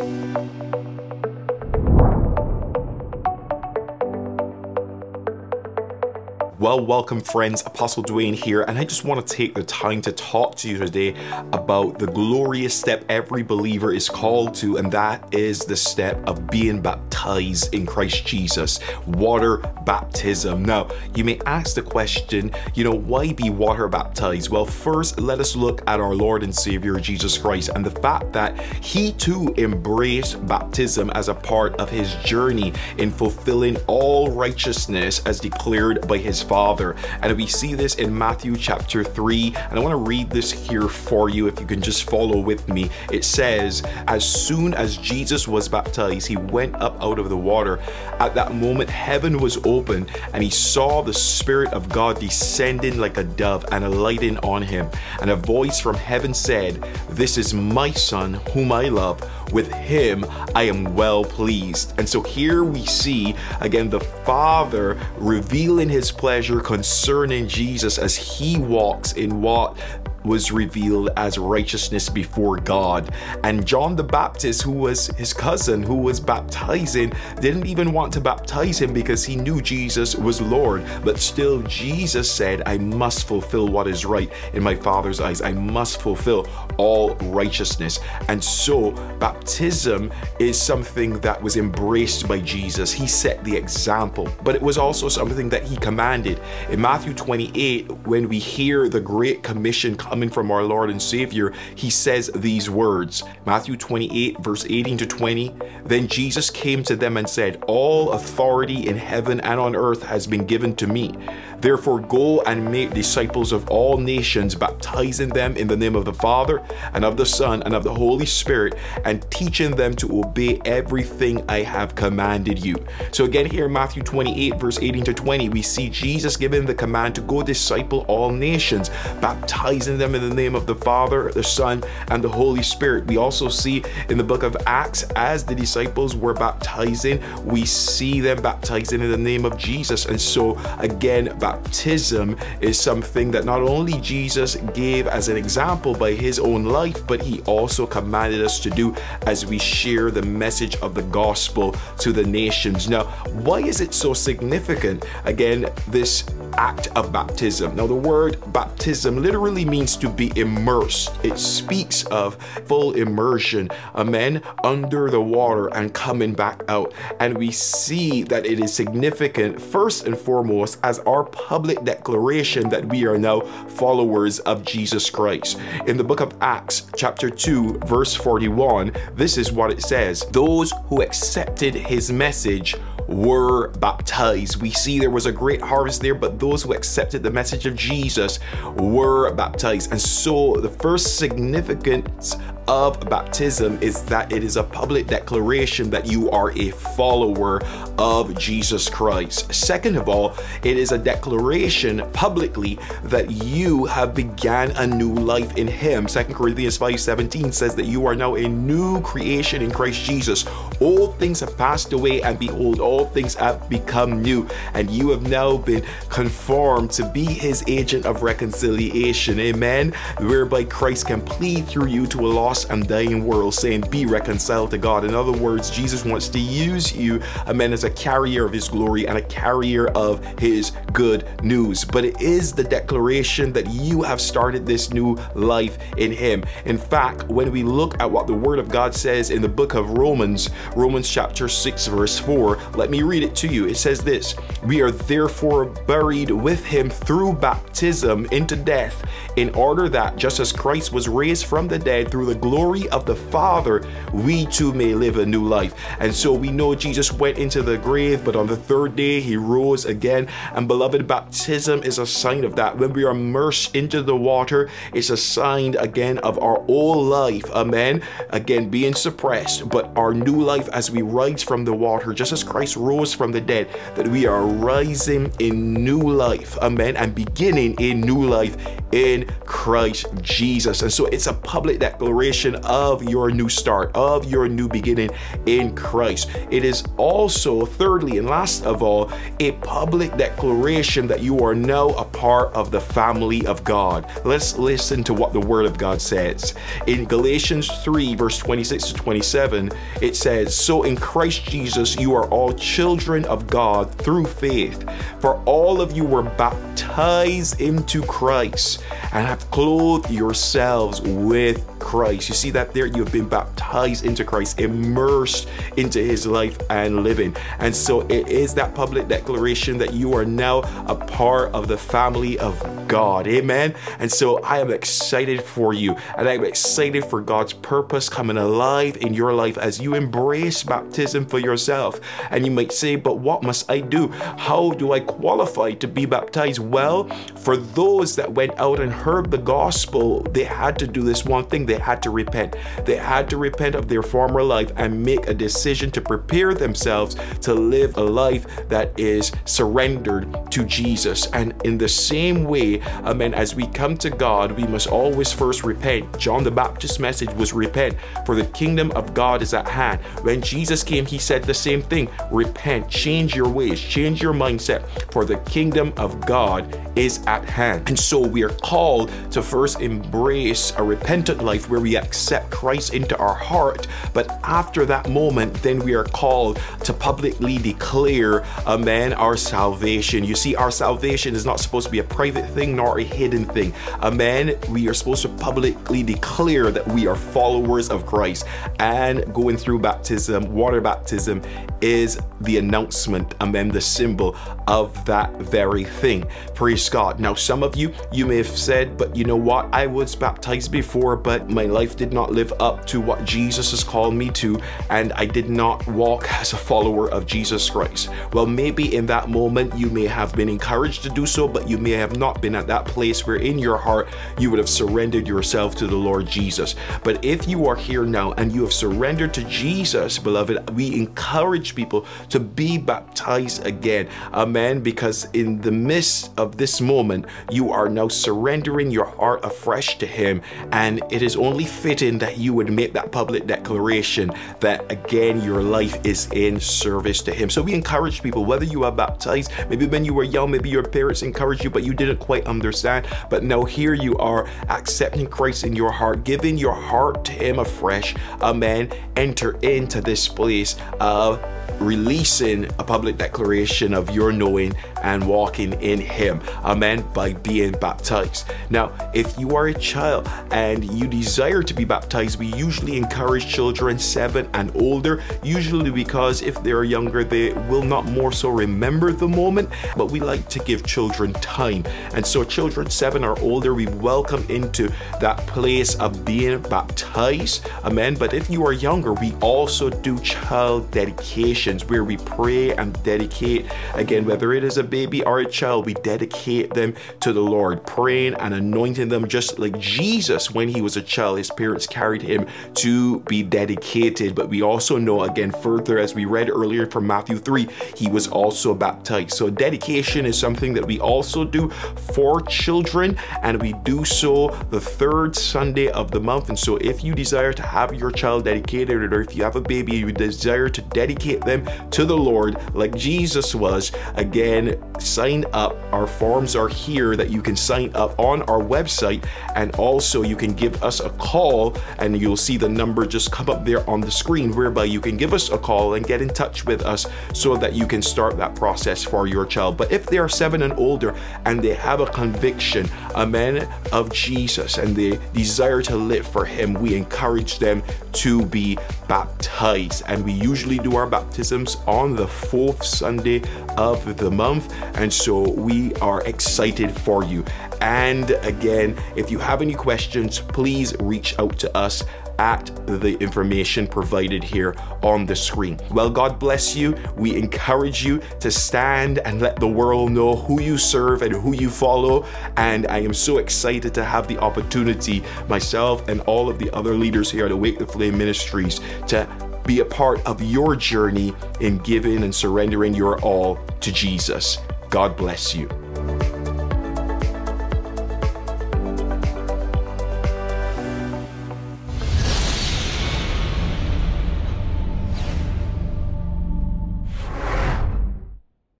Thank you. Well, welcome friends, Apostle Dwayne here, and I just want to take the time to talk to you today about the glorious step every believer is called to, and that is the step of being baptized in Christ Jesus, water baptism. Now, you may ask the question, you know, why be water baptized? Well, first, let us look at our Lord and Savior Jesus Christ and the fact that he too embraced baptism as a part of his journey in fulfilling all righteousness as declared by his Father. And we see this in Matthew chapter 3. And I want to read this here for you if you can just follow with me. It says, As soon as Jesus was baptized, he went up out of the water. At that moment, heaven was open, and he saw the Spirit of God descending like a dove and alighting on him. And a voice from heaven said, This is my Son, whom I love. With him I am well pleased. And so here we see again the Father revealing his pleasure pleasure concerning Jesus as he walks in what was revealed as righteousness before God. And John the Baptist, who was his cousin, who was baptizing, didn't even want to baptize him because he knew Jesus was Lord. But still, Jesus said, I must fulfill what is right in my Father's eyes. I must fulfill all righteousness. And so, baptism is something that was embraced by Jesus. He set the example, but it was also something that he commanded. In Matthew 28, when we hear the Great Commission coming from our Lord and Savior, he says these words Matthew 28, verse 18 to 20. Then Jesus came to them and said, All authority in heaven and on earth has been given to me. Therefore, go and make disciples of all nations, baptizing them in the name of the Father and of the Son and of the Holy Spirit, and teaching them to obey everything I have commanded you. So, again, here in Matthew 28, verse 18 to 20, we see Jesus giving the command to go disciple all nations, baptizing them in the name of the Father, the Son, and the Holy Spirit. We also see in the book of Acts, as the disciples were baptizing, we see them baptizing in the name of Jesus. And so, again, baptism is something that not only Jesus gave as an example by his own life, but he also commanded us to do as we share the message of the gospel to the nations. Now, why is it so significant? Again, this act of baptism. Now, the word baptism literally means to be immersed. It speaks of full immersion, amen, under the water and coming back out. And we see that it is significant, first and foremost, as our public declaration that we are now followers of Jesus Christ. In the book of Acts, chapter 2, verse 41, this is what it says Those who accepted his message were baptized. We see there was a great harvest there, but those who accepted the message of Jesus were baptized. And so the first significance of baptism is that it is a public declaration that you are a follower of Jesus Christ. Second of all, it is a declaration publicly that you have began a new life in him. 2 Corinthians 5:17 says that you are now a new creation in Christ Jesus. All things have passed away and behold all things have become new and you have now been conformed to be his agent of reconciliation. Amen. Whereby Christ can plead through you to a lost lost and dying world, saying, Be reconciled to God. In other words, Jesus wants to use you, amen, as a carrier of his glory and a carrier of his good news. But it is the declaration that you have started this new life in him. In fact, when we look at what the word of God says in the book of Romans, Romans chapter 6, verse 4, let me read it to you. It says this We are therefore buried with him through baptism into death, in order that just as Christ was raised from the dead through the glory of the Father, we too may live a new life. And so we know Jesus went into the grave, but on the third day he rose again. And beloved, baptism is a sign of that. When we are immersed into the water, it's a sign again of our old life, amen. Again, being suppressed, but our new life as we rise from the water, just as Christ rose from the dead, that we are rising in new life, amen, and beginning a new life in Christ Jesus. And so it's a public declaration of your new start, of your new beginning in Christ. It is also, thirdly and last of all, a public declaration that you are now a part of the family of God. Let's listen to what the Word of God says. In Galatians 3, verse 26 to 27, it says, So in Christ Jesus you are all children of God through faith. For all of you were baptized into Christ and have clothed yourselves with Christ. You see that there? You have been baptized into Christ, immersed into his life and living. And so it is that public declaration that you are now a part of the family of God. Amen. And so I am excited for you and I'm excited for God's purpose coming alive in your life as you embrace baptism for yourself. And you might say, but what must I do? How do I qualify to be baptized? Well, for those that went out and heard the gospel, they had to do this one thing they had to repent. They had to repent of their former life and make a decision to prepare themselves to live a life that is surrendered to Jesus. And in the same way, amen, as we come to God, we must always first repent. John the Baptist's message was repent, for the kingdom of God is at hand. When Jesus came, he said the same thing repent, change your ways, change your mindset, for the kingdom of God is at hand. And so we are called to first embrace a repentant life where we accept Christ into our heart. But after that moment, then we are called to publicly declare, amen, our salvation. You see, our salvation is not supposed to be a private thing nor a hidden thing. Amen. We are supposed to publicly declare that we are followers of Christ. And going through baptism, water baptism, is the announcement, amen, the symbol of that very thing. Praise God. Now, some of you, you may have said, but you know what? I was baptized before, but my life did not live up to what Jesus has called me to, and I did not walk as a follower of Jesus Christ. Well, maybe in that moment you may have been encouraged to do so, but you may have not been at that place where in your heart you would have surrendered yourself to the Lord Jesus. But if you are here now and you have surrendered to Jesus, beloved, we encourage people to be baptized again. Amen. Because in the midst of this moment, you are now surrendering your heart afresh to Him, and it is only fitting that you would make that public declaration that again your life is in service to Him. So we encourage people, whether you are baptized, maybe when you were young, maybe your parents encouraged you, but you didn't quite understand. But now here you are accepting Christ in your heart, giving your heart to Him afresh. Amen. Enter into this place of releasing a public declaration of your knowing and walking in Him. Amen. By being baptized. Now, if you are a child and you desire to be baptized, we usually encourage children seven and older, usually because if they're younger, they will not more so remember the moment, but we like to give children time. And so, children seven or older, we welcome into that place of being baptized. Amen. But if you are younger, we also do child dedications where we pray and dedicate, again, whether it is a baby or a child, we dedicate them to the Lord, praying and anointing them just like Jesus, when he was a child, his parents carried him to be dedicated. But we also know, again, further, as we read earlier from Matthew 3, he was also baptized. So dedication is something that we also do for children, and we do so the third Sunday of the month. And so if you desire to have your child dedicated, or if you have a baby, you desire to dedicate them to the Lord like Jesus was, again, sign up. Our forms are here that you can sign up on our website, and also you can give us a call, and you'll see the number just come up there on the screen, whereby you can give us a call and get in touch with us so that you can start that process for your child. But if they are seven and older and they have a conviction, a man of Jesus and they desire to live for Him, we encourage them to be baptized. And we usually do our baptisms on the fourth Sunday of the month. And so we are excited for you. And again, if you have any questions, please reach out to us at the information provided here on the screen. Well, God bless you. We encourage you to stand and let the world know who you serve and who you follow. And I am so excited to have the opportunity, myself and all of the other leaders here at Awake the Flame Ministries, to be a part of your journey in giving and surrendering your all to Jesus. God bless you.